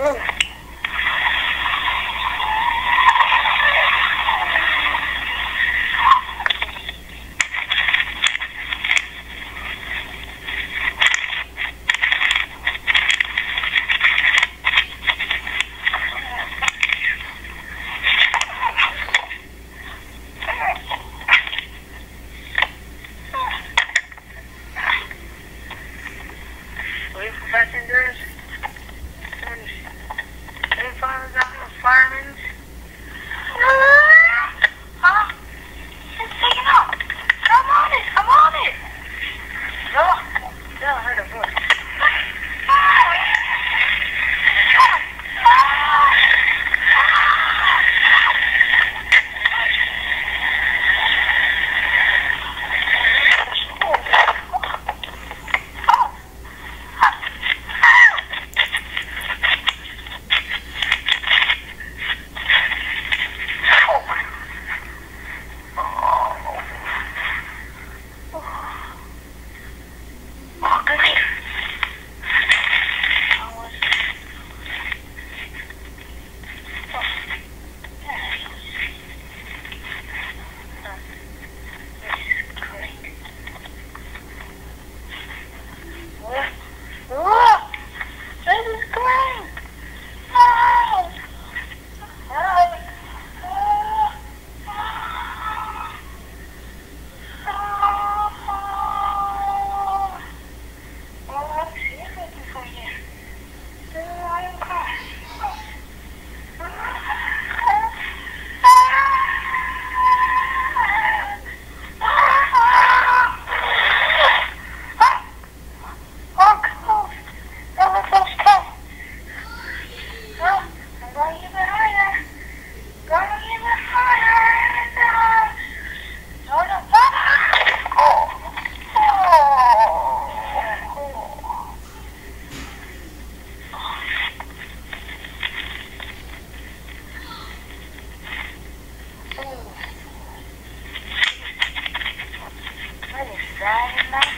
Oh. la la.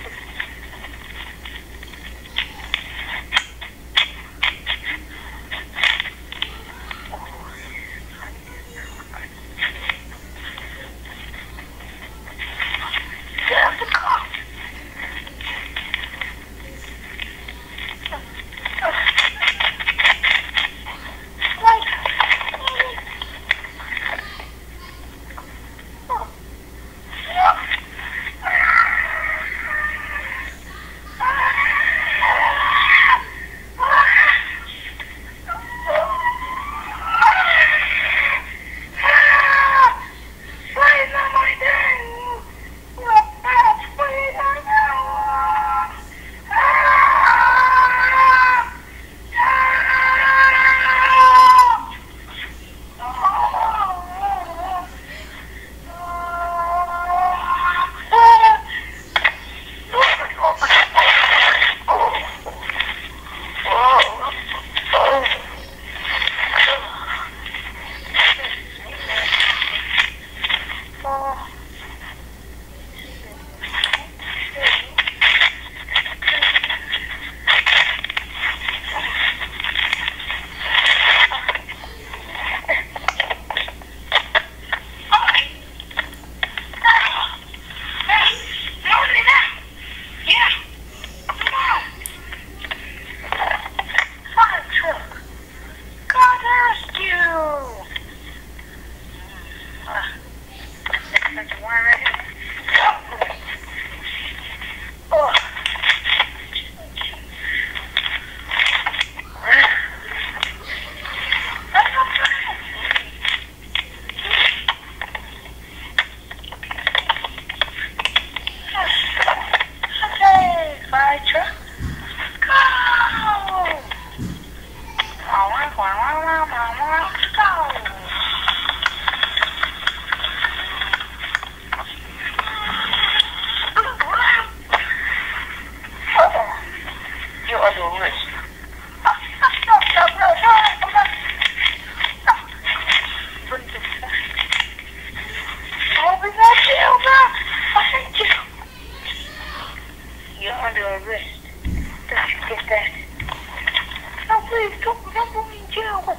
对。那会中，那不明确会。